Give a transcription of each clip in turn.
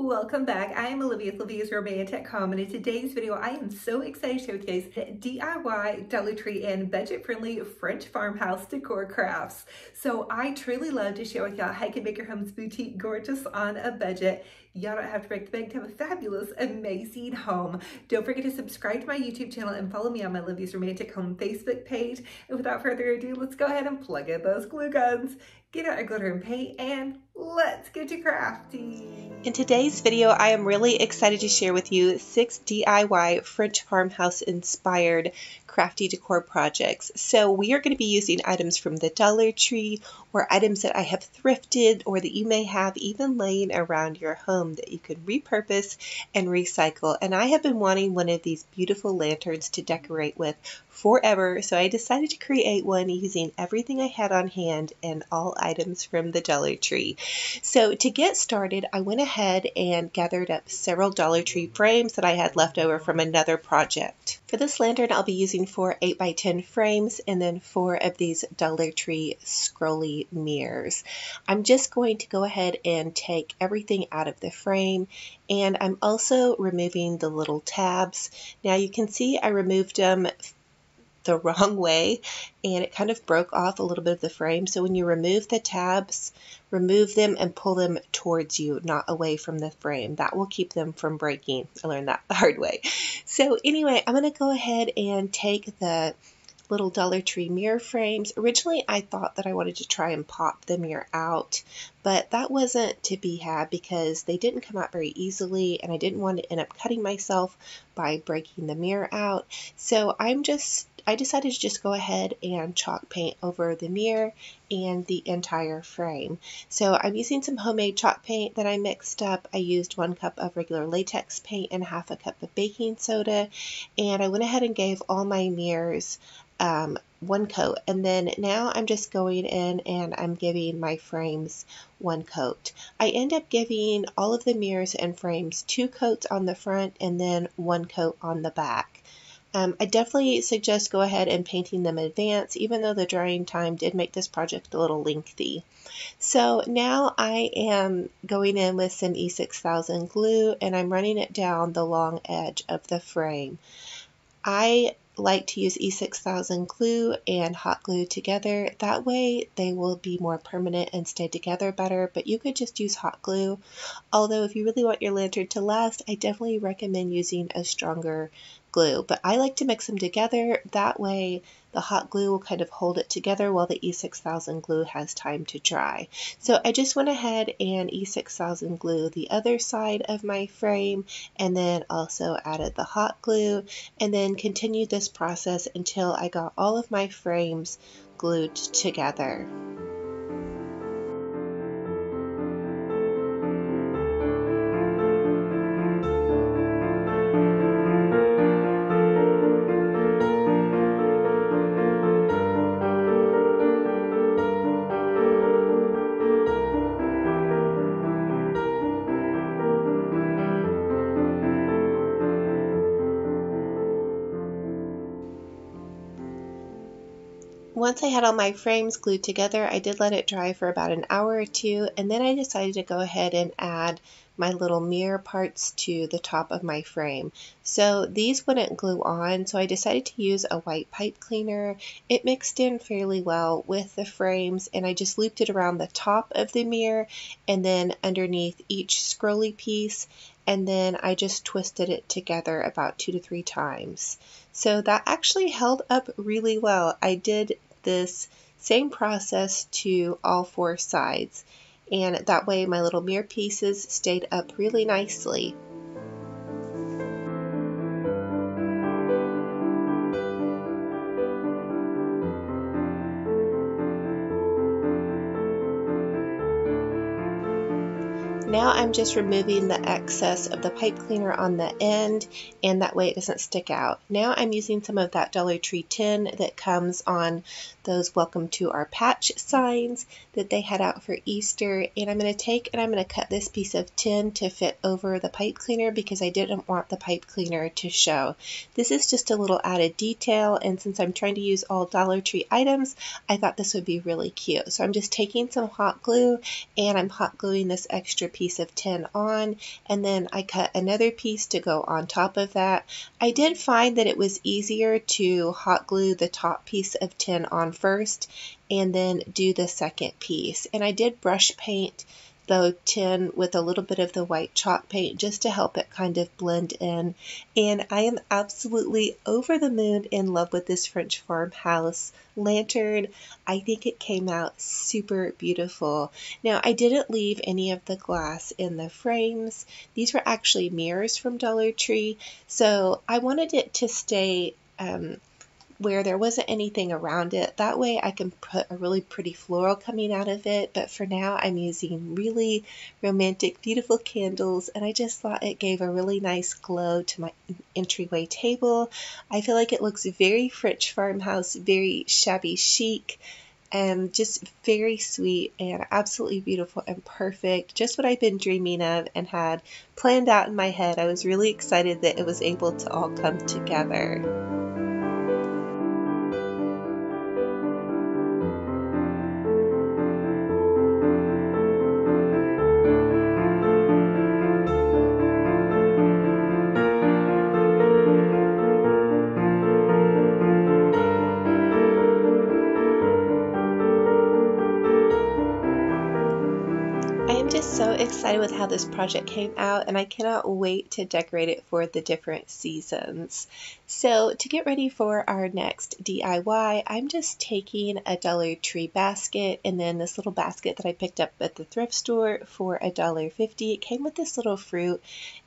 Welcome back. I am Olivia with Olivia's Romantic.com and in today's video I am so excited to guys DIY Dollar Tree and budget-friendly French farmhouse decor crafts. So I truly love to share with y'all how you can make your home's boutique gorgeous on a budget. Y'all don't have to break the bank to have a fabulous, amazing home. Don't forget to subscribe to my YouTube channel and follow me on my Olivia's Romantic Home Facebook page. And without further ado, let's go ahead and plug in those glue guns get out a glitter and paint, and let's get to crafting. In today's video, I am really excited to share with you six DIY French farmhouse inspired crafty decor projects. So we are going to be using items from the Dollar Tree or items that I have thrifted or that you may have even laying around your home that you can repurpose and recycle. And I have been wanting one of these beautiful lanterns to decorate with forever, so I decided to create one using everything I had on hand and all items from the Dollar Tree. So to get started, I went ahead and gathered up several Dollar Tree frames that I had left over from another project. For this lantern, I'll be using four 8x10 frames and then four of these Dollar Tree scrolly mirrors. I'm just going to go ahead and take everything out of the frame and I'm also removing the little tabs. Now you can see I removed them the wrong way and it kind of broke off a little bit of the frame. So when you remove the tabs, remove them and pull them towards you, not away from the frame. That will keep them from breaking. I learned that the hard way. So anyway, I'm going to go ahead and take the little Dollar Tree mirror frames. Originally, I thought that I wanted to try and pop the mirror out, but that wasn't to be had because they didn't come out very easily and I didn't want to end up cutting myself by breaking the mirror out. So I'm just I decided to just go ahead and chalk paint over the mirror and the entire frame. So I'm using some homemade chalk paint that I mixed up. I used one cup of regular latex paint and half a cup of baking soda. And I went ahead and gave all my mirrors um, one coat and then now I'm just going in and I'm giving my frames one coat. I end up giving all of the mirrors and frames two coats on the front and then one coat on the back. Um, I definitely suggest go ahead and painting them in advance, even though the drying time did make this project a little lengthy. So now I am going in with some E6000 glue and I'm running it down the long edge of the frame. I like to use E6000 glue and hot glue together. That way they will be more permanent and stay together better, but you could just use hot glue. Although if you really want your lantern to last, I definitely recommend using a stronger glue, but I like to mix them together. That way the hot glue will kind of hold it together while the E6000 glue has time to dry. So I just went ahead and E6000 glue the other side of my frame and then also added the hot glue and then continued this process until I got all of my frames glued together. Once I had all my frames glued together, I did let it dry for about an hour or two, and then I decided to go ahead and add my little mirror parts to the top of my frame. So these wouldn't glue on, so I decided to use a white pipe cleaner. It mixed in fairly well with the frames, and I just looped it around the top of the mirror and then underneath each scrolly piece, and then I just twisted it together about two to three times. So that actually held up really well. I did this same process to all four sides and that way my little mirror pieces stayed up really nicely. Now I'm just removing the excess of the pipe cleaner on the end and that way it doesn't stick out. Now I'm using some of that Dollar Tree tin that comes on those welcome to our patch signs that they had out for Easter and I'm going to take and I'm going to cut this piece of tin to fit over the pipe cleaner because I didn't want the pipe cleaner to show. This is just a little added detail and since I'm trying to use all Dollar Tree items I thought this would be really cute. So I'm just taking some hot glue and I'm hot gluing this extra piece piece of tin on and then I cut another piece to go on top of that. I did find that it was easier to hot glue the top piece of tin on first and then do the second piece. And I did brush paint the tin with a little bit of the white chalk paint just to help it kind of blend in. And I am absolutely over the moon in love with this French farmhouse lantern. I think it came out super beautiful. Now, I didn't leave any of the glass in the frames. These were actually mirrors from Dollar Tree, so I wanted it to stay um, where there wasn't anything around it. That way I can put a really pretty floral coming out of it. But for now, I'm using really romantic, beautiful candles. And I just thought it gave a really nice glow to my entryway table. I feel like it looks very French farmhouse, very shabby chic and just very sweet and absolutely beautiful and perfect. Just what I've been dreaming of and had planned out in my head. I was really excited that it was able to all come together. How this project came out and I cannot wait to decorate it for the different seasons. So to get ready for our next DIY, I'm just taking a Dollar Tree basket and then this little basket that I picked up at the thrift store for a dollar fifty. It came with this little fruit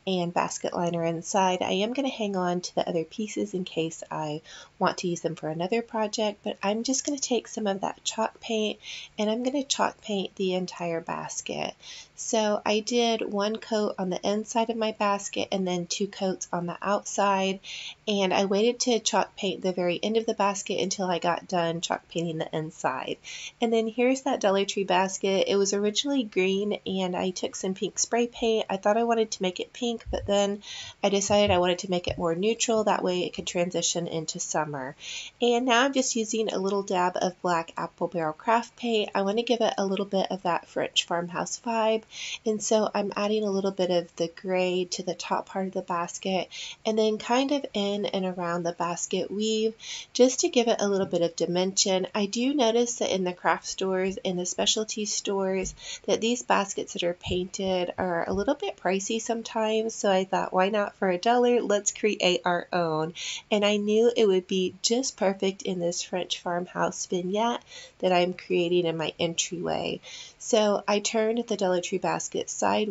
and basket liner inside. I am going to hang on to the other pieces in case I want to use them for another project, but I'm just going to take some of that chalk paint and I'm going to chalk paint the entire basket. So I did one coat on the inside of my basket and then two coats on the outside and I waited to chalk paint the very end of the basket until I got done chalk painting the inside. And then here's that Dollar Tree basket. It was originally green and I took some pink spray paint. I thought I wanted to make it pink but then I decided I wanted to make it more neutral. That way it could transition into summer. And now I'm just using a little dab of black apple barrel craft paint. I want to give it a little bit of that French farmhouse vibe. And so I'm adding a little bit of the gray to the top part of the basket and then kind of in and around the basket weave just to give it a little bit of dimension. I do notice that in the craft stores and the specialty stores that these baskets that are painted are a little bit pricey sometimes so I thought, why not for a dollar? Let's create our own. And I knew it would be just perfect in this French farmhouse vignette that I'm creating in my entryway. So I turned the Dollar Tree basket sideways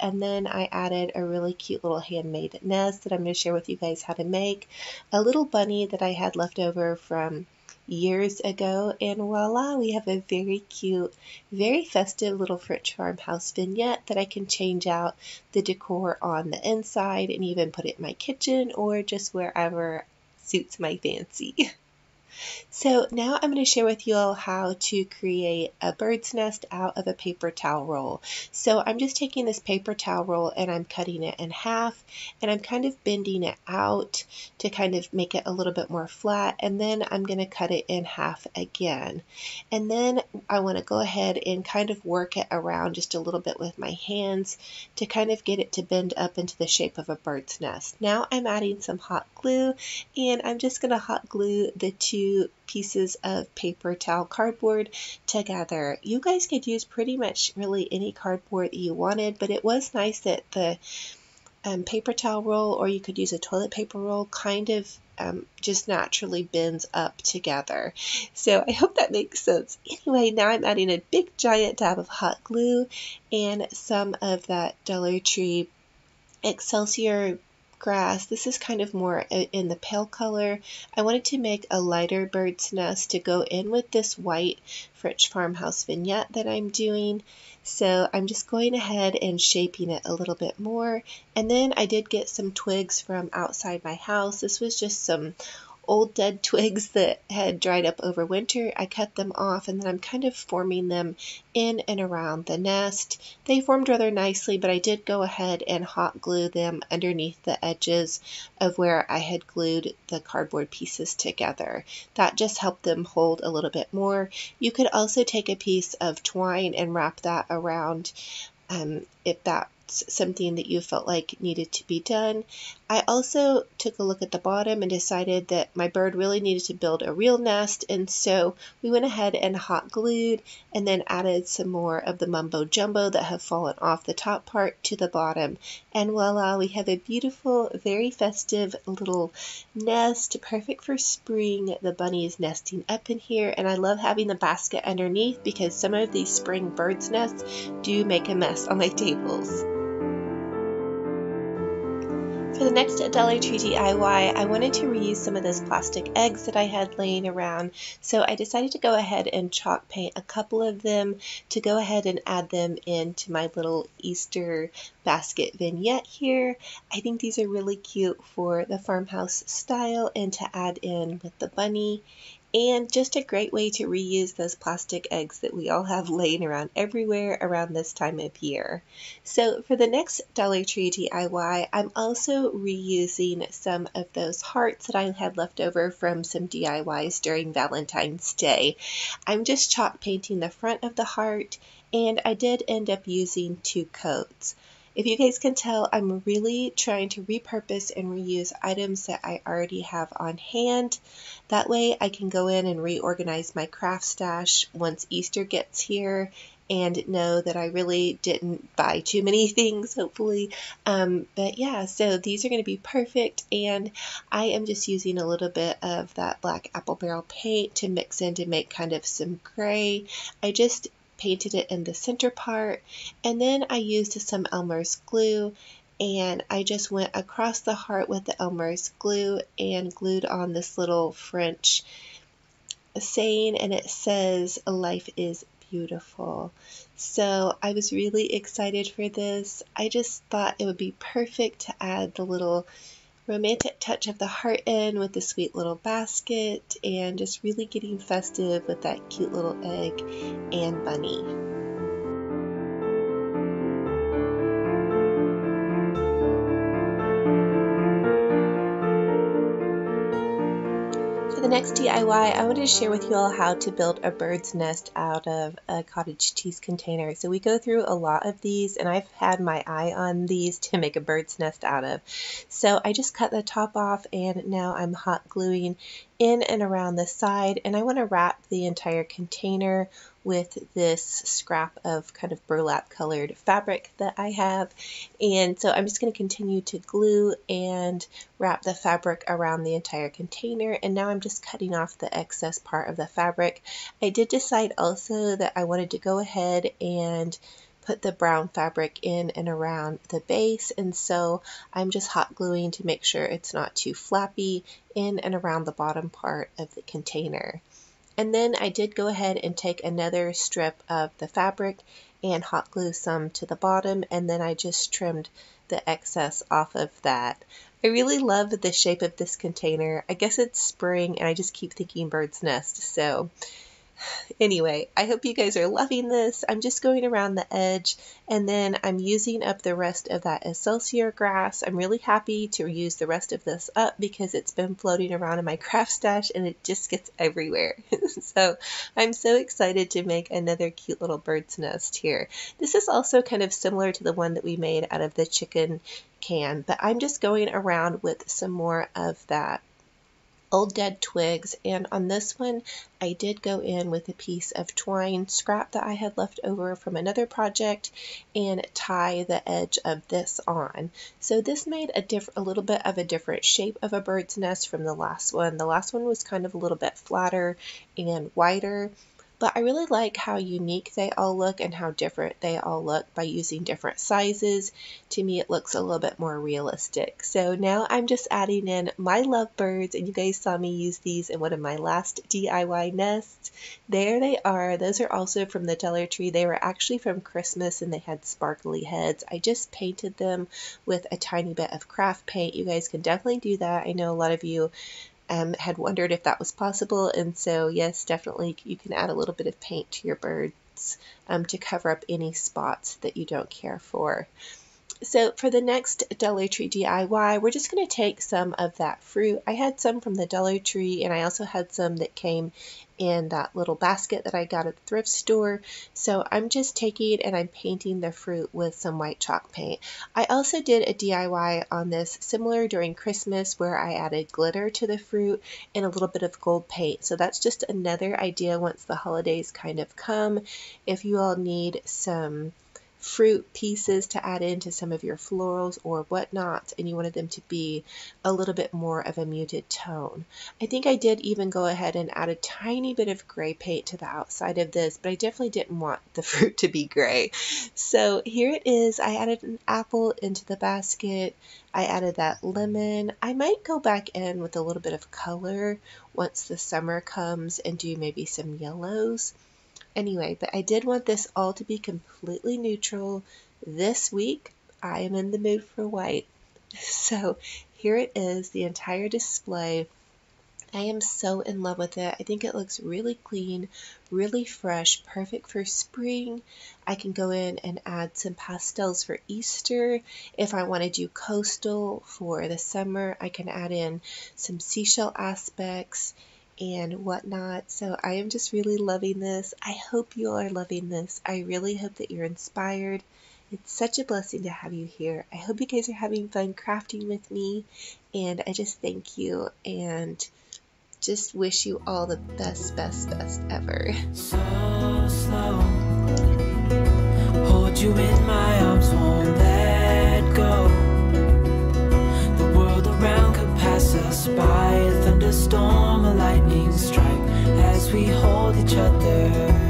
and then I added a really cute little handmade nest that I'm going to share with you guys how to make. A little bunny that I had left over from years ago, and voila, we have a very cute, very festive little French farmhouse vignette that I can change out the decor on the inside and even put it in my kitchen or just wherever suits my fancy. So now I'm going to share with you all how to create a bird's nest out of a paper towel roll. So I'm just taking this paper towel roll and I'm cutting it in half and I'm kind of bending it out to kind of make it a little bit more flat and then I'm going to cut it in half again. And then I want to go ahead and kind of work it around just a little bit with my hands to kind of get it to bend up into the shape of a bird's nest. Now I'm adding some hot glue and I'm just going to hot glue the two pieces of paper towel cardboard together. You guys could use pretty much really any cardboard you wanted, but it was nice that the um, paper towel roll or you could use a toilet paper roll kind of um, just naturally bends up together. So I hope that makes sense. Anyway, now I'm adding a big giant dab of hot glue and some of that Dollar Tree Excelsior grass. This is kind of more in the pale color. I wanted to make a lighter bird's nest to go in with this white French farmhouse vignette that I'm doing. So I'm just going ahead and shaping it a little bit more. And then I did get some twigs from outside my house. This was just some old dead twigs that had dried up over winter. I cut them off and then I'm kind of forming them in and around the nest. They formed rather nicely, but I did go ahead and hot glue them underneath the edges of where I had glued the cardboard pieces together. That just helped them hold a little bit more. You could also take a piece of twine and wrap that around um, if that something that you felt like needed to be done. I also took a look at the bottom and decided that my bird really needed to build a real nest, and so we went ahead and hot glued and then added some more of the mumbo jumbo that have fallen off the top part to the bottom. And voila, we have a beautiful, very festive little nest, perfect for spring. The bunny is nesting up in here, and I love having the basket underneath because some of these spring birds' nests do make a mess on my tables. For the next Dollar Tree DIY, I wanted to reuse some of those plastic eggs that I had laying around, so I decided to go ahead and chalk paint a couple of them to go ahead and add them into my little Easter basket vignette here. I think these are really cute for the farmhouse style and to add in with the bunny and just a great way to reuse those plastic eggs that we all have laying around everywhere around this time of year. So for the next Dollar Tree DIY, I'm also reusing some of those hearts that I had left over from some DIYs during Valentine's Day. I'm just chalk painting the front of the heart and I did end up using two coats. If you guys can tell, I'm really trying to repurpose and reuse items that I already have on hand. That way I can go in and reorganize my craft stash once Easter gets here and know that I really didn't buy too many things, hopefully. Um, but yeah, so these are going to be perfect, and I am just using a little bit of that black apple barrel paint to mix in to make kind of some gray. I just painted it in the center part, and then I used some Elmer's glue and I just went across the heart with the Elmer's glue and glued on this little French saying and it says life is beautiful. So I was really excited for this. I just thought it would be perfect to add the little romantic touch of the heart in with the sweet little basket and just really getting festive with that cute little egg and bunny. Next DIY, I wanted to share with you all how to build a bird's nest out of a cottage cheese container. So we go through a lot of these and I've had my eye on these to make a bird's nest out of. So I just cut the top off and now I'm hot gluing in and around the side and I want to wrap the entire container with this scrap of kind of burlap colored fabric that I have and so I'm just going to continue to glue and wrap the fabric around the entire container and now I'm just cutting off the excess part of the fabric. I did decide also that I wanted to go ahead and put the brown fabric in and around the base and so I'm just hot gluing to make sure it's not too flappy in and around the bottom part of the container. And then I did go ahead and take another strip of the fabric and hot glue some to the bottom and then I just trimmed the excess off of that. I really love the shape of this container. I guess it's spring and I just keep thinking bird's nest. So Anyway, I hope you guys are loving this. I'm just going around the edge and then I'm using up the rest of that Excelsior grass. I'm really happy to use the rest of this up because it's been floating around in my craft stash and it just gets everywhere. so I'm so excited to make another cute little bird's nest here. This is also kind of similar to the one that we made out of the chicken can, but I'm just going around with some more of that old dead twigs and on this one I did go in with a piece of twine scrap that I had left over from another project and tie the edge of this on. So this made a, diff a little bit of a different shape of a bird's nest from the last one. The last one was kind of a little bit flatter and wider but I really like how unique they all look and how different they all look by using different sizes. To me, it looks a little bit more realistic. So now I'm just adding in my lovebirds, and you guys saw me use these in one of my last DIY nests. There they are. Those are also from the Dollar Tree. They were actually from Christmas and they had sparkly heads. I just painted them with a tiny bit of craft paint. You guys can definitely do that. I know a lot of you um, had wondered if that was possible. And so, yes, definitely you can add a little bit of paint to your birds um, to cover up any spots that you don't care for. So for the next Dollar Tree DIY, we're just going to take some of that fruit. I had some from the Dollar Tree and I also had some that came in that little basket that I got at the thrift store. So I'm just taking it and I'm painting the fruit with some white chalk paint. I also did a DIY on this similar during Christmas where I added glitter to the fruit and a little bit of gold paint. So that's just another idea once the holidays kind of come. If you all need some fruit pieces to add into some of your florals or whatnot, and you wanted them to be a little bit more of a muted tone. I think I did even go ahead and add a tiny bit of gray paint to the outside of this, but I definitely didn't want the fruit to be gray. So here it is. I added an apple into the basket. I added that lemon. I might go back in with a little bit of color once the summer comes and do maybe some yellows. Anyway, but I did want this all to be completely neutral. This week, I am in the mood for white. So here it is, the entire display. I am so in love with it. I think it looks really clean, really fresh, perfect for spring. I can go in and add some pastels for Easter. If I want to do coastal for the summer, I can add in some seashell aspects and whatnot. So I am just really loving this. I hope you are loving this. I really hope that you're inspired. It's such a blessing to have you here. I hope you guys are having fun crafting with me, and I just thank you and just wish you all the best, best, best ever. So slow. Thunderstorm, a lightning strike, as we hold each other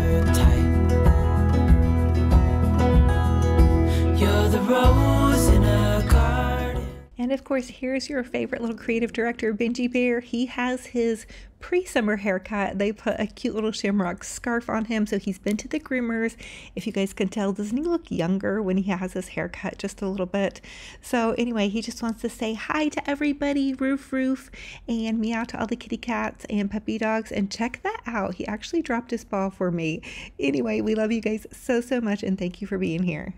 And of course, here's your favorite little creative director, Benji Bear. He has his pre-summer haircut. They put a cute little shamrock scarf on him, so he's been to the groomers. If you guys can tell, doesn't he look younger when he has his haircut just a little bit? So anyway, he just wants to say hi to everybody, Roof Roof, and meow to all the kitty cats and puppy dogs, and check that out. He actually dropped his ball for me. Anyway, we love you guys so, so much, and thank you for being here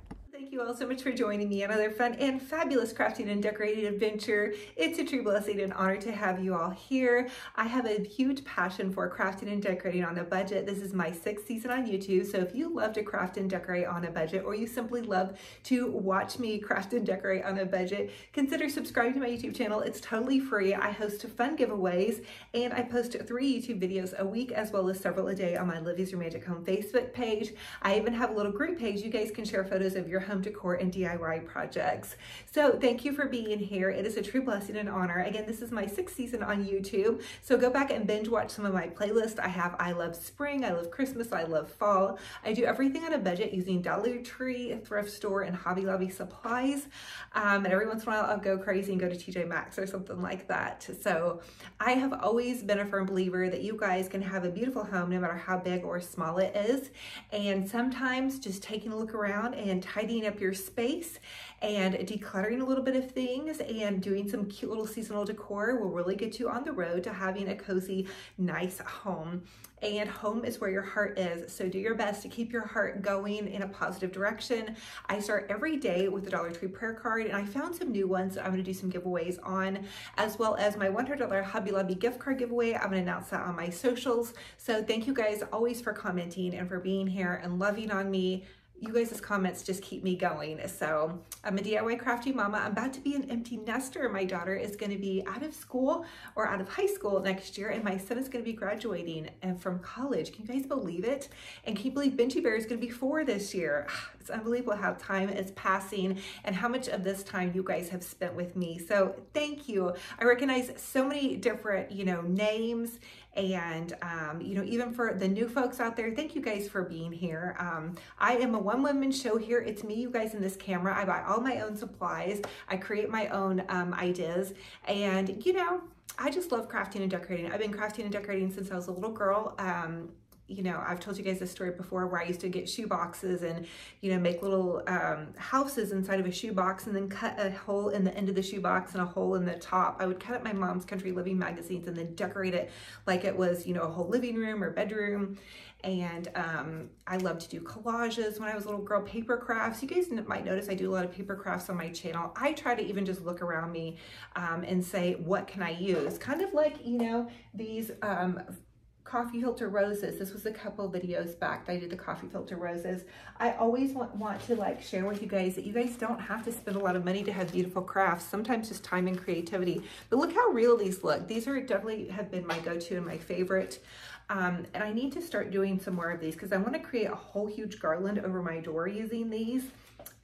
you all so much for joining me. Another fun and fabulous crafting and decorating adventure. It's a true blessing and honor to have you all here. I have a huge passion for crafting and decorating on a budget. This is my sixth season on YouTube. So if you love to craft and decorate on a budget, or you simply love to watch me craft and decorate on a budget, consider subscribing to my YouTube channel. It's totally free. I host fun giveaways and I post three YouTube videos a week as well as several a day on my Olivia's Romantic Home Facebook page. I even have a little group page. You guys can share photos of your home decor and DIY projects. So thank you for being here. It is a true blessing and honor. Again, this is my sixth season on YouTube. So go back and binge watch some of my playlists. I have I Love Spring, I Love Christmas, I Love Fall. I do everything on a budget using Dollar Tree, thrift store, and Hobby Lobby supplies. Um, and every once in a while I'll go crazy and go to TJ Maxx or something like that. So I have always been a firm believer that you guys can have a beautiful home no matter how big or small it is. And sometimes just taking a look around and tidying up up your space and decluttering a little bit of things and doing some cute little seasonal decor will really get you on the road to having a cozy, nice home. And home is where your heart is. So do your best to keep your heart going in a positive direction. I start every day with a Dollar Tree prayer card and I found some new ones that I'm gonna do some giveaways on, as well as my $100 Hobby Lobby gift card giveaway. I'm gonna announce that on my socials. So thank you guys always for commenting and for being here and loving on me you guys' comments just keep me going. So I'm a DIY crafty mama. I'm about to be an empty nester. My daughter is going to be out of school or out of high school next year, and my son is going to be graduating and from college. Can you guys believe it? And can you believe Benji Bear is going to be four this year? It's unbelievable how time is passing and how much of this time you guys have spent with me. So thank you. I recognize so many different, you know, names and um, you know even for the new folks out there thank you guys for being here. Um, i am a one woman show here. It's me you guys in this camera. I buy all my own supplies. I create my own um, ideas. And you know i just love crafting and decorating. I've been crafting and decorating since i was a little girl. Um, you know, I've told you guys this story before where I used to get shoe boxes and, you know, make little um, houses inside of a shoe box and then cut a hole in the end of the shoe box and a hole in the top. I would cut up my mom's country living magazines and then decorate it like it was, you know, a whole living room or bedroom. And um, I love to do collages when I was a little girl, paper crafts. You guys might notice I do a lot of paper crafts on my channel. I try to even just look around me um, and say, what can I use? Kind of like, you know, these um, coffee filter roses. This was a couple videos back that I did the coffee filter roses. I always want, want to like share with you guys that you guys don't have to spend a lot of money to have beautiful crafts. Sometimes just time and creativity. But look how real these look. These are definitely have been my go-to and my favorite. Um, and I need to start doing some more of these because I want to create a whole huge garland over my door using these.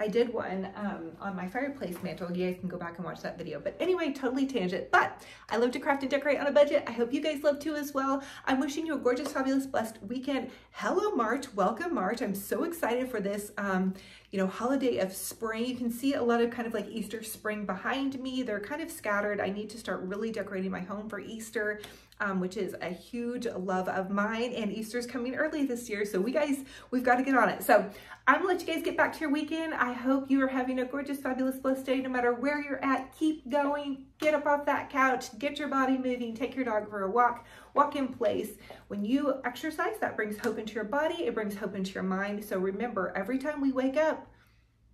I did one um, on my fireplace mantle. You guys can go back and watch that video. But anyway, totally tangent. But I love to craft and decorate on a budget. I hope you guys love to as well. I'm wishing you a gorgeous, fabulous, blessed weekend. Hello, March. Welcome, March. I'm so excited for this, um, you know, holiday of spring. You can see a lot of kind of like Easter spring behind me. They're kind of scattered. I need to start really decorating my home for Easter um, which is a huge love of mine. And Easter's coming early this year, so we guys, we've got to get on it. So I'm gonna let you guys get back to your weekend. I hope you are having a gorgeous, fabulous, blessed day, no matter where you're at. Keep going, get up off that couch, get your body moving, take your dog for a walk, walk in place. When you exercise, that brings hope into your body, it brings hope into your mind. So remember, every time we wake up,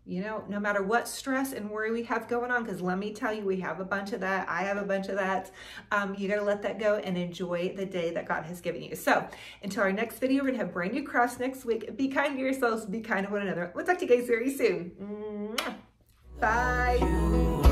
you know, no matter what stress and worry we have going on, because let me tell you, we have a bunch of that. I have a bunch of that. Um, you got to let that go and enjoy the day that God has given you. So until our next video, we're going to have brand new crafts next week. Be kind to yourselves, be kind to one another. We'll talk to you guys very soon. Bye.